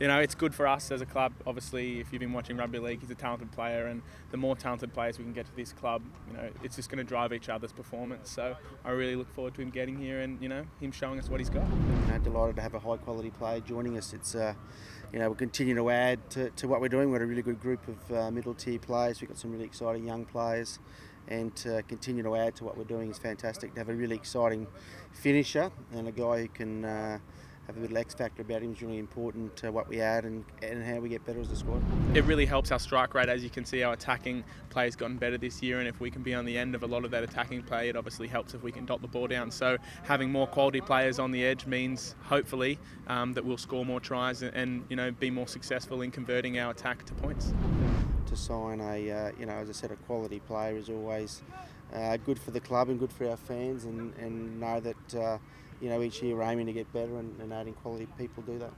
you know, it's good for us as a club. Obviously, if you've been watching rugby league, he's a talented player, and the more talented players we can get to this club, you know, it's just going to drive each other's performance. So I really look forward to him getting here and you know him showing us what he's got. You know, delighted to have a high quality player joining us. It's uh, you know we continue to add to, to what we're doing. We've got a really good group of uh, middle tier players. We've got some really exciting young players, and to continue to add to what we're doing is fantastic. To have a really exciting finisher and a guy who can. Uh, have a little X factor about him is really important to what we add and, and how we get better as a squad. It really helps our strike rate. As you can see, our attacking play has gotten better this year, and if we can be on the end of a lot of that attacking play, it obviously helps if we can dot the ball down. So having more quality players on the edge means hopefully um, that we'll score more tries and, and, you know be more successful in converting our attack to points. To sign a uh, you know as I said a quality player is always uh, good for the club and good for our fans, and, and know that. Uh, you know, each year we're aiming to get better and, and adding quality people do that.